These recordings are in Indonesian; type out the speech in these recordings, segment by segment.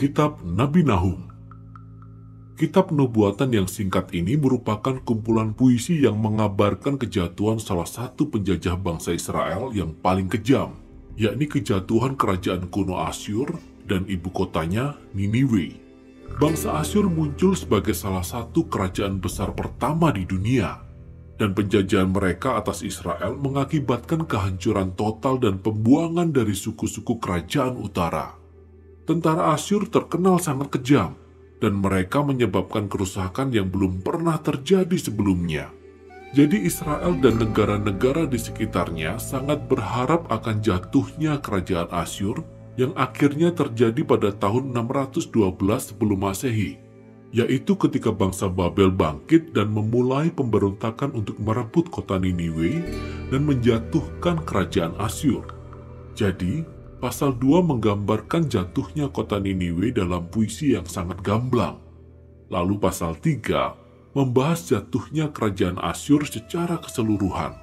Kitab Nabi Nahum Kitab nubuatan yang singkat ini merupakan kumpulan puisi yang mengabarkan kejatuhan salah satu penjajah bangsa Israel yang paling kejam, yakni kejatuhan kerajaan kuno Asyur dan ibu kotanya Niniwe. Bangsa Asyur muncul sebagai salah satu kerajaan besar pertama di dunia, dan penjajahan mereka atas Israel mengakibatkan kehancuran total dan pembuangan dari suku-suku kerajaan utara. Tentara Asyur terkenal sangat kejam, dan mereka menyebabkan kerusakan yang belum pernah terjadi sebelumnya. Jadi Israel dan negara-negara di sekitarnya sangat berharap akan jatuhnya kerajaan Asyur yang akhirnya terjadi pada tahun 612 sebelum Masehi, yaitu ketika bangsa Babel bangkit dan memulai pemberontakan untuk merebut kota Niniwe dan menjatuhkan kerajaan Asyur. Jadi, Pasal 2 menggambarkan jatuhnya kota Niniwe dalam puisi yang sangat gamblang. Lalu pasal 3 membahas jatuhnya kerajaan Asyur secara keseluruhan.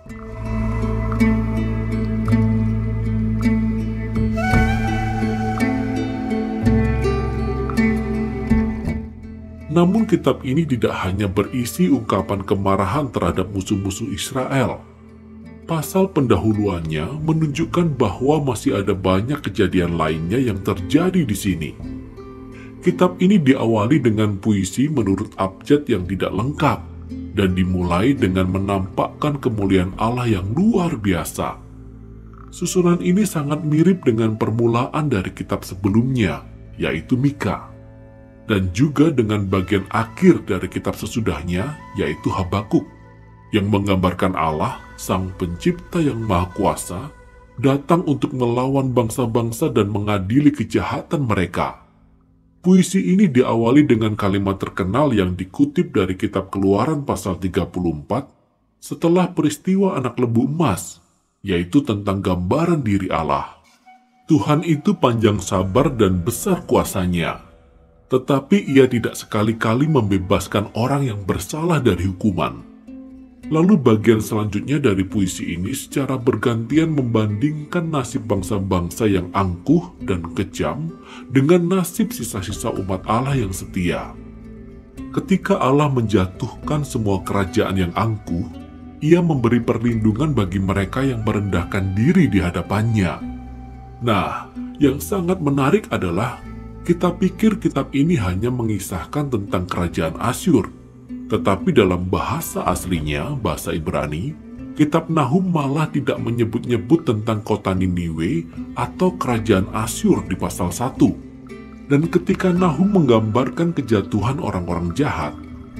Namun kitab ini tidak hanya berisi ungkapan kemarahan terhadap musuh-musuh Israel, pasal pendahuluannya menunjukkan bahwa masih ada banyak kejadian lainnya yang terjadi di sini. Kitab ini diawali dengan puisi menurut abjad yang tidak lengkap dan dimulai dengan menampakkan kemuliaan Allah yang luar biasa. Susunan ini sangat mirip dengan permulaan dari kitab sebelumnya, yaitu Mika, dan juga dengan bagian akhir dari kitab sesudahnya, yaitu Habakuk yang menggambarkan Allah, Sang Pencipta yang Maha Kuasa, datang untuk melawan bangsa-bangsa dan mengadili kejahatan mereka. Puisi ini diawali dengan kalimat terkenal yang dikutip dari kitab Keluaran pasal 34 setelah peristiwa anak lembu emas, yaitu tentang gambaran diri Allah. Tuhan itu panjang sabar dan besar kuasanya, tetapi ia tidak sekali-kali membebaskan orang yang bersalah dari hukuman Lalu bagian selanjutnya dari puisi ini secara bergantian membandingkan nasib bangsa-bangsa yang angkuh dan kejam dengan nasib sisa-sisa umat Allah yang setia. Ketika Allah menjatuhkan semua kerajaan yang angkuh, ia memberi perlindungan bagi mereka yang merendahkan diri di hadapannya. Nah, yang sangat menarik adalah kita pikir kitab ini hanya mengisahkan tentang kerajaan Asyur, tetapi dalam bahasa aslinya, bahasa Ibrani, kitab Nahum malah tidak menyebut-nyebut tentang kota Niniwe atau kerajaan Asyur di pasal 1. Dan ketika Nahum menggambarkan kejatuhan orang-orang jahat,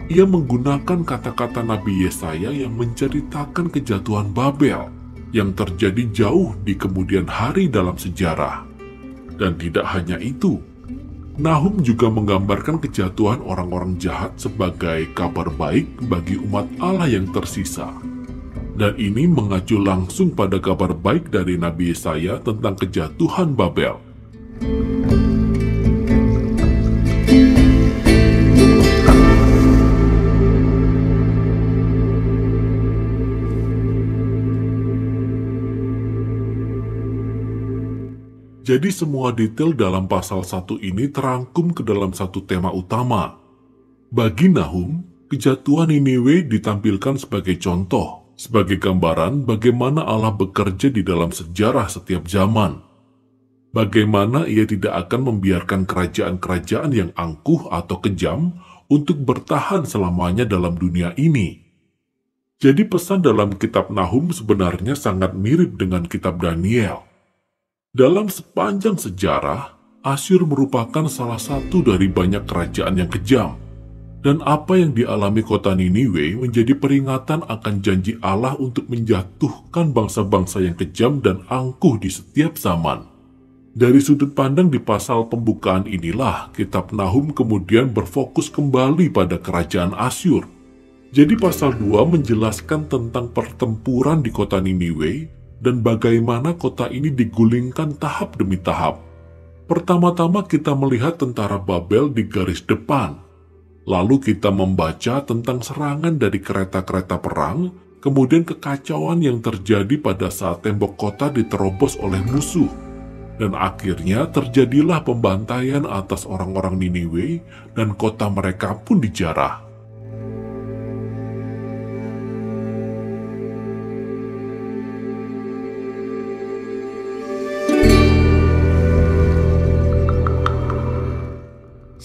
ia menggunakan kata-kata Nabi Yesaya yang menceritakan kejatuhan Babel yang terjadi jauh di kemudian hari dalam sejarah. Dan tidak hanya itu, Nahum juga menggambarkan kejatuhan orang-orang jahat sebagai kabar baik bagi umat Allah yang tersisa. Dan ini mengacu langsung pada kabar baik dari Nabi Yesaya tentang kejatuhan Babel. Jadi semua detail dalam pasal 1 ini terangkum ke dalam satu tema utama. Bagi Nahum, kejatuhan Niniwe ditampilkan sebagai contoh, sebagai gambaran bagaimana Allah bekerja di dalam sejarah setiap zaman. Bagaimana ia tidak akan membiarkan kerajaan-kerajaan yang angkuh atau kejam untuk bertahan selamanya dalam dunia ini. Jadi pesan dalam kitab Nahum sebenarnya sangat mirip dengan kitab Daniel. Dalam sepanjang sejarah, Asyur merupakan salah satu dari banyak kerajaan yang kejam. Dan apa yang dialami kota Niniwe menjadi peringatan akan janji Allah untuk menjatuhkan bangsa-bangsa yang kejam dan angkuh di setiap zaman. Dari sudut pandang di pasal pembukaan inilah, kitab Nahum kemudian berfokus kembali pada kerajaan Asyur. Jadi pasal 2 menjelaskan tentang pertempuran di kota Niniwe dan bagaimana kota ini digulingkan tahap demi tahap. Pertama-tama kita melihat tentara Babel di garis depan. Lalu kita membaca tentang serangan dari kereta-kereta perang, kemudian kekacauan yang terjadi pada saat tembok kota diterobos oleh musuh. Dan akhirnya terjadilah pembantaian atas orang-orang Niniwe dan kota mereka pun dijarah.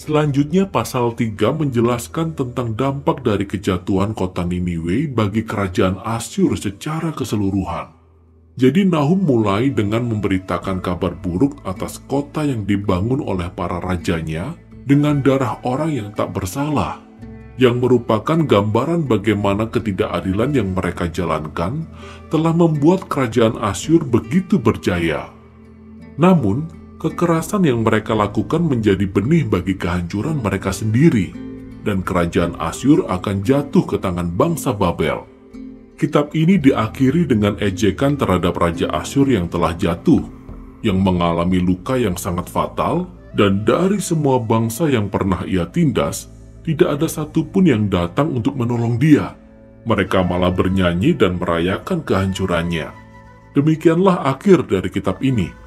Selanjutnya pasal 3 menjelaskan tentang dampak dari kejatuhan kota Niniwe bagi kerajaan Asyur secara keseluruhan. Jadi Nahum mulai dengan memberitakan kabar buruk atas kota yang dibangun oleh para rajanya dengan darah orang yang tak bersalah, yang merupakan gambaran bagaimana ketidakadilan yang mereka jalankan telah membuat kerajaan Asyur begitu berjaya. Namun, kekerasan yang mereka lakukan menjadi benih bagi kehancuran mereka sendiri, dan kerajaan Asyur akan jatuh ke tangan bangsa Babel. Kitab ini diakhiri dengan ejekan terhadap Raja Asyur yang telah jatuh, yang mengalami luka yang sangat fatal, dan dari semua bangsa yang pernah ia tindas, tidak ada satupun yang datang untuk menolong dia. Mereka malah bernyanyi dan merayakan kehancurannya. Demikianlah akhir dari kitab ini.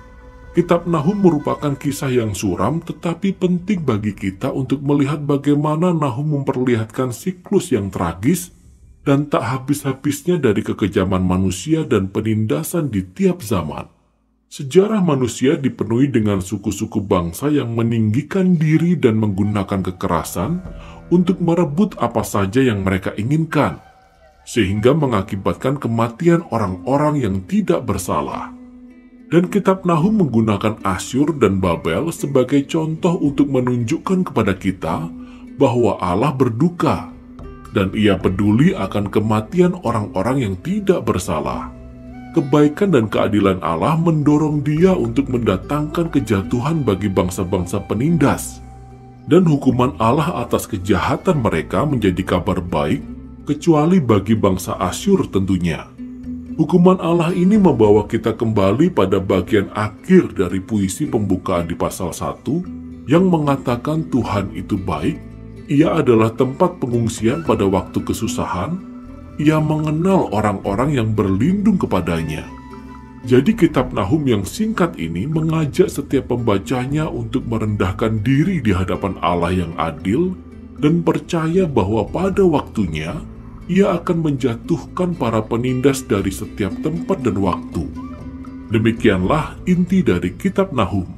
Kitab Nahum merupakan kisah yang suram tetapi penting bagi kita untuk melihat bagaimana Nahum memperlihatkan siklus yang tragis dan tak habis-habisnya dari kekejaman manusia dan penindasan di tiap zaman. Sejarah manusia dipenuhi dengan suku-suku bangsa yang meninggikan diri dan menggunakan kekerasan untuk merebut apa saja yang mereka inginkan, sehingga mengakibatkan kematian orang-orang yang tidak bersalah. Dan kitab Nahum menggunakan Asyur dan Babel sebagai contoh untuk menunjukkan kepada kita bahwa Allah berduka dan ia peduli akan kematian orang-orang yang tidak bersalah. Kebaikan dan keadilan Allah mendorong dia untuk mendatangkan kejatuhan bagi bangsa-bangsa penindas. Dan hukuman Allah atas kejahatan mereka menjadi kabar baik, kecuali bagi bangsa Asyur tentunya. Hukuman Allah ini membawa kita kembali pada bagian akhir dari puisi pembukaan di pasal 1 yang mengatakan Tuhan itu baik, ia adalah tempat pengungsian pada waktu kesusahan, ia mengenal orang-orang yang berlindung kepadanya. Jadi kitab Nahum yang singkat ini mengajak setiap pembacanya untuk merendahkan diri di hadapan Allah yang adil dan percaya bahwa pada waktunya ia akan menjatuhkan para penindas dari setiap tempat dan waktu. Demikianlah inti dari kitab Nahum.